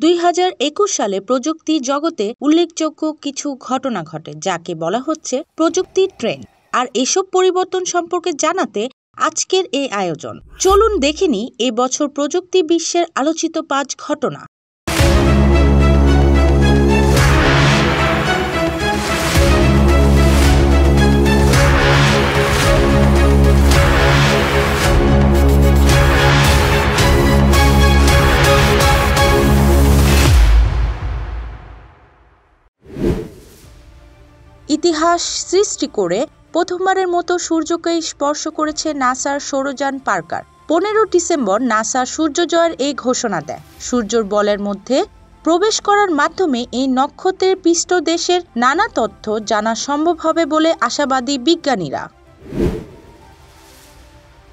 দুই হাজার একুশ সালে প্রযুক্তি জগতে উল্লেখযোগ্য কিছু ঘটনা ঘটে, যাকে বলা হচ্ছে প্রযুক্তি ট্রেন। আর এসব পরিবর্তন সম্পর্কে জানাতে আজকের এই আয়োজন। চলুন দেখেনি এ বছর প্রযুক্তি বিশ্বের আলোচিত পাঁচ ঘটনা। ইতিহাস সৃষ্টি করে প্রথমবারের মতো সূর্যকে স্পর্শ করেছে নাসার সৌরযান পার্কার। পনেরো ডিসেম্বর নাসা সূর্যজয়ের এই ঘোষণা দেয়। সূর্যর বলের মধ্যে প্রবেশ করার মাধ্যমে এই নক্ষত্রের পৃষ্ঠদেশের নানা তথ্য জানা সম্ভব হবে বলে আশাবাদী বিজ্ঞানীরা।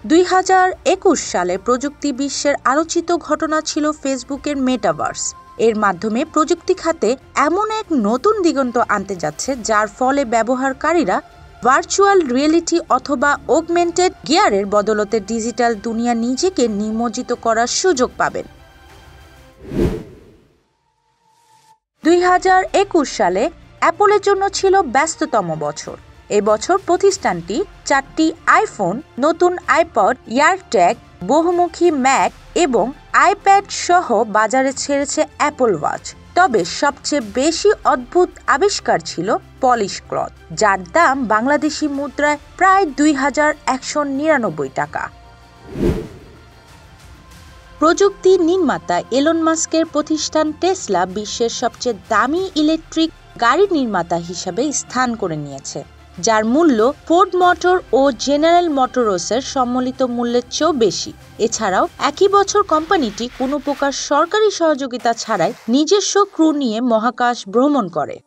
দুই হাজার একুশ সালে প্রযুক্তি বিশ্বের আলোচিত ঘটনা ছিল ফেসবুকের মেটাভার্স। এর মাধ্যমে প্রযুক্তি খাতে এমন এক নতুন দিগন্ত আনতে যাচ্ছে, যার ফলে ব্যবহারকারীরা ভার্চুয়াল রিয়েলিটি অথবা ওগমেন্টেড গিয়ারের বদলতে ডিজিটাল দুনিয়া নিজেকে নিমজ্জিত করার সুযোগ পাবেন। দুই হাজার একুশ সালে অ্যাপলের জন্য ছিল ব্যস্ততম বছর। এবছর প্রতিষ্ঠানটি চারটি আইফোন, নতুন আইপড ইয়ারট্যাগ বহুমুখী ম্যাক এবং আইপ্যাড সহ বাজারে ছেড়েছে অ্যাপল ওয়াচ তবে সবচেয়ে বেশি অদ্ভুত আবিষ্কার ছিল পলিশ ক্লথ যার দাম বাংলাদেশি মুদ্রায় প্রায় দুই হাজার একশো নিরানব্বই টাকা। প্রযুক্তি নির্মাতা এলন মাস্কের প্রতিষ্ঠান টেসলা বিশ্বের সবচেয়ে দামি ইলেকট্রিক গাড়ি নির্মাতা হিসাবে স্থান করে নিয়েছে। যার মূল্য ফোর্ড মোটর ও জেনারেল মোটরসের সম্মিলিত মূল্যের চেয়েও বেশি। এছাড়াও, একই বছর কোম্পানিটি কোনো প্রকার সরকারি সহযোগিতা ছাড়াই নিজস্ব ক্রু নিয়ে মহাকাশ ভ্রমণ করে।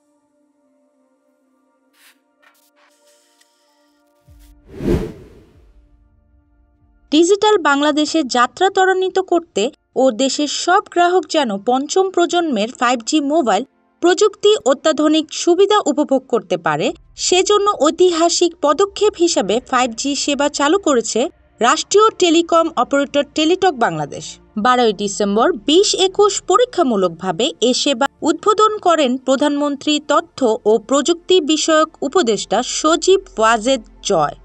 ডিজিটাল বাংলাদেশে যাত্রা ত্বরান্বিত করতে ও দেশের সব গ্রাহক যেন পঞ্চম প্রজন্মের ফাইভ মোবাইল প্রযুক্তি অত্যাধুনিক সুবিধা উপভোগ করতে পারে, সেজন্য ঐতিহাসিক পদক্ষেপ হিসাবে ফাইভ জি সেবা চালু করেছে রাষ্ট্রীয় টেলিকম অপারেটর টেলিটক বাংলাদেশ। বারোই ডিসেম্বর বিশ একুশ পরীক্ষামূলকভাবে এ সেবা উদ্বোধন করেন প্রধানমন্ত্রী তথ্য ও প্রযুক্তি বিষয়ক উপদেষ্টা সজীব ওয়াজেদ জয়।